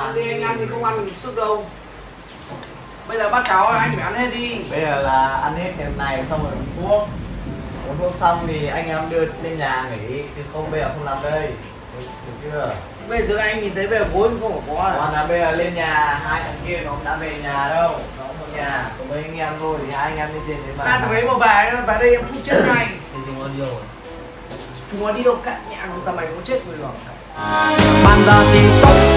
ăn Thì anh ăn thì không ăn sức đâu. Bây giờ bắt cháu anh phải ăn hết đi. Bây giờ là ăn hết cái này xong rồi uống thuốc. Uống thuốc xong thì anh em đưa lên nhà nghỉ chứ không bây giờ không làm đây. Được, chưa? Bây giờ anh nhìn thấy về vốn không có à? Còn là bây giờ lên nhà hai thằng kia nó đã về nhà đâu. Nó ở nhà có mấy anh em thôi thì hai anh em lên trên đấy mà. Hai thằng ấy mà về, về đây em phút chết ngay. Thì chúng nó đi rồi? Chúng nó đi đâu cạnh nhà của tầm mày cũng chết rồi. Rồi thì sống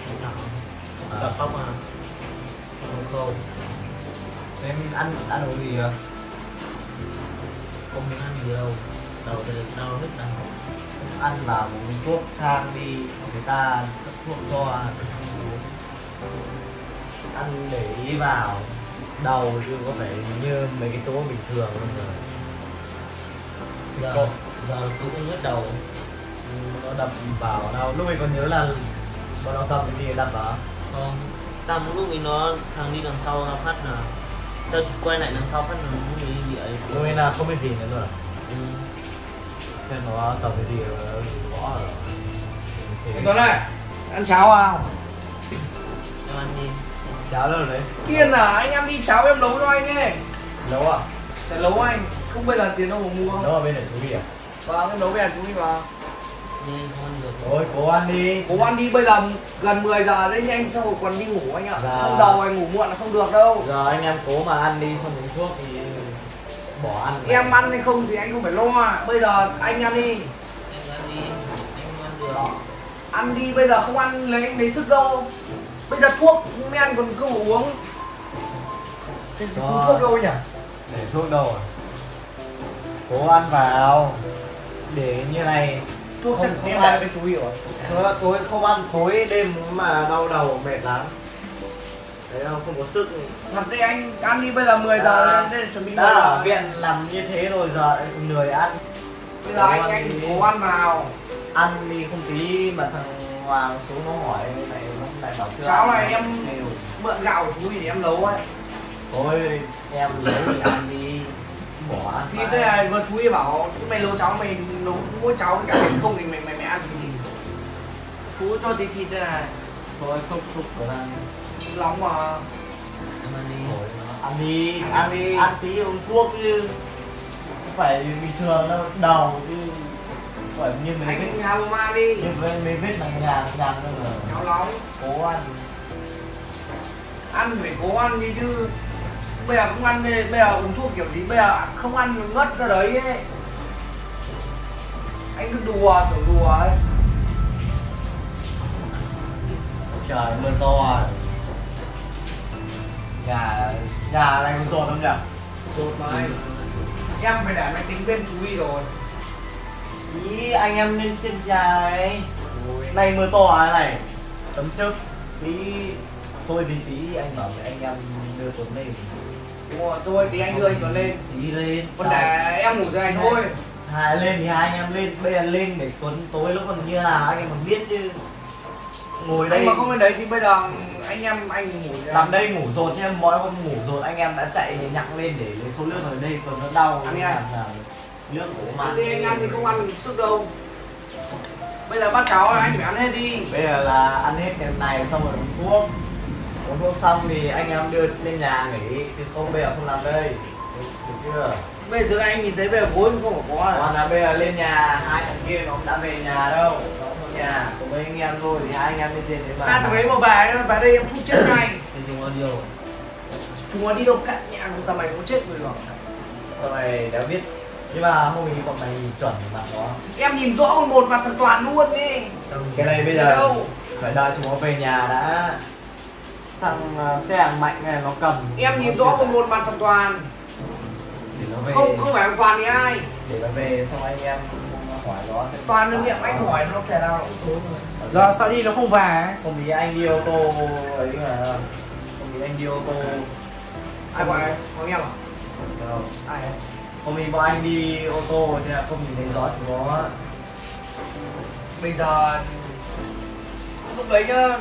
bác sĩ nào gặp tóc mà không. Khâu nên ăn ăn uống gì chưa không ăn gì đâu. Đầu thì đau hết đau ăn là uống thuốc thang đi người ta cấp thuốc cho ăn để ý vào. Đầu chứ có phải như mấy cái chỗ bình thường không rồi. Giờ giờ cũng nhức đầu. Nó đập vào đâu lúc ấy còn nhớ là bọn nó cầm cái gì đập vào không. Ta một lúc ấy nó thằng đi đằng sau nó phát là tao chỉ quay lại đằng sau phát là nó nghĩ gì ấy. Lúc ấy là không biết gì nữa rồi ừ. thế nó cầm cái gì rồi gõ rồi. Anh Tuấn này, ăn cháo không? em ăn đi. Cháo đâu đấy? Kiên à, anh ăn đi cháo em nấu cho anh ấy. Nấu à? Sẽ nấu anh, không biết là tiền đâu mà mua. Nấu ở bên này thú vị à? Vâng, em nấu về chú đi vào thôi cố ăn đi. Cố ăn đi bây giờ gần 10 giờ đấy anh xong rồi còn đi ngủ anh ạ. Dạ. Không đầu anh ngủ muộn là không được đâu. Giờ anh em cố mà ăn đi xong uống thuốc thì bỏ ăn Em ăn hay không thì anh không phải lo Bây giờ anh ăn đi. Em ăn đi anh ăn được Ăn đi bây giờ không ăn lấy lấy sức đâu. Bây giờ thuốc men còn không uống. Rồi. thuốc đâu nhỉ? để thuốc đâu rồi cố ăn vào. Để như này Thuốc Không- chắc không em với chú hiểu Thôi, tối không ăn tối đêm mà đau đầu mệt lắm. Đấy không? Không có sức. Thật đấy anh ăn đi bây giờ 10 giờ Đã. nên chuẩn bị đã 10 ở viện làm như thế rồi giờ lại lười ăn. Bây giờ anh Cố ăn anh cố ăn vào. Ăn đi không tí mà thằng Hoàng xuống nó hỏi này nó lại bảo chưa Cháo ăn. này em-. Mượn gạo của chú thì em nấu ấy. Thôi em nấu thì ăn đi bỏ mãi. đây là vừa chú ý bảo mày nấu cháo mày nấu mỗi cháo cả không thì mày mày mày ăn cái gì? Chú cho tí thịt đây này. Thôi xúc xúc rồi ăn Nóng mà. Ăn đi. Ăn. Đi Ăn đi. ăn tí uống thuốc chứ. Không phải bình thường đâu đầu chứ. Không phải như mấy Anh hào ma đi. như mấy mấy vết là nhàng nhàng đâu mà nóng cố ăn. Ăn phải cố ăn đi chứ Bây giờ không ăn đi, bây giờ uống thuốc kiểu gì Bây giờ không ăn thì ngất ra đấy ấy. Anh cứ đùa, tưởng đùa ấy. Trời mưa to à. nhà nhà này có rột không nhỉ? Rột mà anh. Em phải để máy tính bên chú ý rồi. Ý anh em lên trên nhà này này mưa to à này. Tấm trước tí thôi thì tí anh bảo với anh em đưa tuấn lên Rồi, thôi thì anh đưa anh Tuấn lên. Tí lên. Còn để em ngủ dưới anh thôi. Hai lên thì hai anh em lên bây giờ lên để tuấn tối lúc còn như nào anh em còn biết chứ. Ngồi đây Anh mà không lên đấy thì bây giờ anh em anh ngủ dưới nằm đây ngủ rồi chứ em mỗi hôm ngủ rồi anh em đã chạy nhặt lên để lấy số lượng ở đây còn nó đau Ăn đi làm anh. nào? Nước của mà. Thì anh ăn thì không ăn sức đâu. Bây giờ bắt cháu anh phải ăn hết đi. Bây giờ là ăn hết cái này xong rồi uống thuốc uống thuốc xong thì anh em đưa lên nhà nghỉ chứ không bây giờ không làm đây. Được, được chưa? Bây giờ anh nhìn thấy về vốn không có à còn là bây giờ lên nhà hai thằng kia nó cũng đã về nhà đâu. Nó ở nhà có mấy anh em thôi thì hai anh em lên trên đấy mà. Hai thằng ấy mà về, về đây em phút chết ngay. Thì chúng nó đi rồi Chúng nó đi đâu cạnh nhà của tầm mày cũng chết rồi rồi. Tụi mày đã biết. Nhưng mà hôm ấy bọn mày nhìn chuẩn mặt nó Em nhìn rõ một mặt thằng Toàn luôn đi. Cái này bây giờ Đâu? phải đợi chúng nó về nhà đã thằng uh, xe hàng mạnh này nó cầm Em nhìn rõ con một mặt thằng Toàn để nó về Không, không phải thằng Toàn thì ai? để nó về xong anh em hỏi nó Toàn đương miệng anh hỏi nó thể nào. Giờ sao đi nó không về không thì anh đi ô tô ấy mà. Không anh đi ô tô. Ai gọi anh có nghe không không ai ấy? hôm nay bọn anh đi ô tô là không nhìn thấy rõ chúng nó. Bây giờ lúc đấy nhá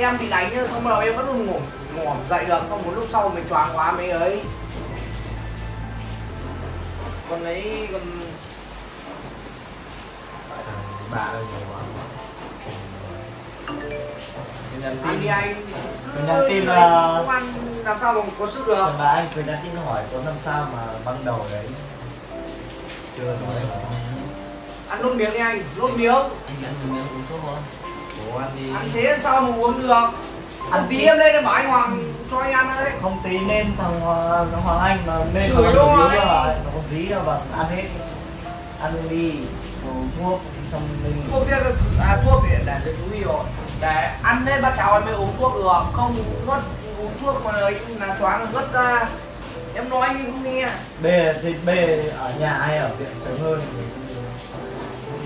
em bị đánh xong bắt đầu em vẫn luôn ngủ ngủ dậy được xong một lúc sau mình choáng quá mấy ấy. Còn ấy còn bà ơi Mình anh đi anh. Mình nhắn tin là- không ăn làm sao mà có sức được. Bà anh cứ nhắn tin hỏi có làm sao mà băng đầu đấy. Chưa nói ăn nốt miếng đi anh nốt miếng. Anh ăn miếng uống thuốc thôi Ăn đi. Ăn thế sao mà uống được? Ăn tí em lên để bảo anh Hoàng cho anh ăn đấy. Không tí nên thằng Hoàng, thằng Hoàng Anh mà nên Chửi luôn. rồi. Nó có dí đâu mà ăn hết. Ăn đi. Thuốc xong mình thuốc kia à, thuốc để để để chú ý rồi. Để ăn lên bác cháu em mới uống thuốc được. Không nuốt uống thuốc mà ấy là choáng là vứt ra. Em nói anh không nghe. Bê thì bê ở nhà hay ở viện sớm hơn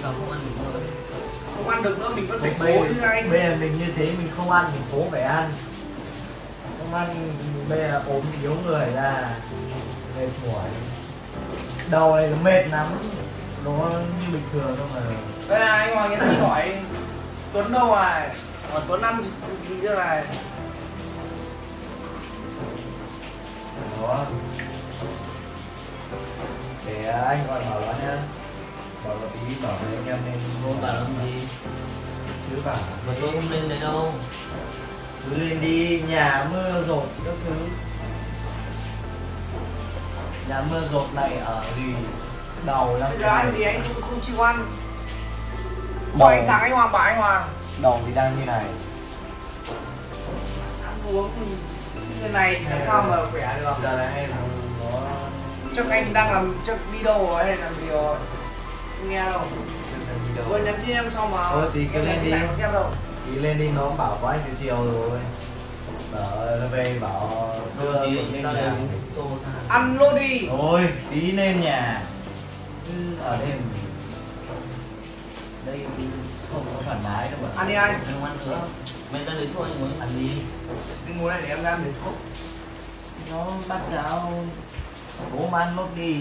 không ăn được nữa không ăn được nữa mình vẫn phải cố chứ anh. bê là mình như thế mình không ăn mình cố phải ăn. Không ăn bê là ốm yếu người ra. Mệt mỏi. Đầu này nó mệt lắm. Nó như bình thường thôi mà. Đây là anh Hoàng nhắn tin hỏi Tuấn đâu à Ờ, Tuấn ăn gì thế này? Đó. Để anh gọi bảo nó nhá bảo nó tí bảo với anh em nên cô bảo làm gì? Chứ bảo mà tôi không lên đấy đâu. Cứ lên đi nhà mưa rột các thứ. Nhà mưa rột này ở gì đầu lắm giờ anh thì anh không, không chịu ăn. Hỏi anh thằng anh Hoàng bảo anh Hoàng. Đầu thì đang như này. Ăn uống thì như này thì sao mà khỏe được. Giờ này nó chắc anh đang làm chắc video rồi hay làm gì rồi không nghe đâu Vừa nhắn tin em xong mà Thôi thì cứ lên đi. đi lên đi nó bảo có anh chiều chiều rồi. Bảo nó về bảo đưa thì tha. Ăn luôn đi. Thôi tí lên nhà. Chứ ở đây. Đây không có thoải mái đâu mà. Ăn đi anh. Không ăn nữa. Mày ra lấy thuốc anh muốn ăn đi. Anh muốn này để em ra để thuốc. Nó bắt cháu bố mà ăn nốt đi.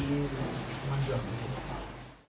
Ăn được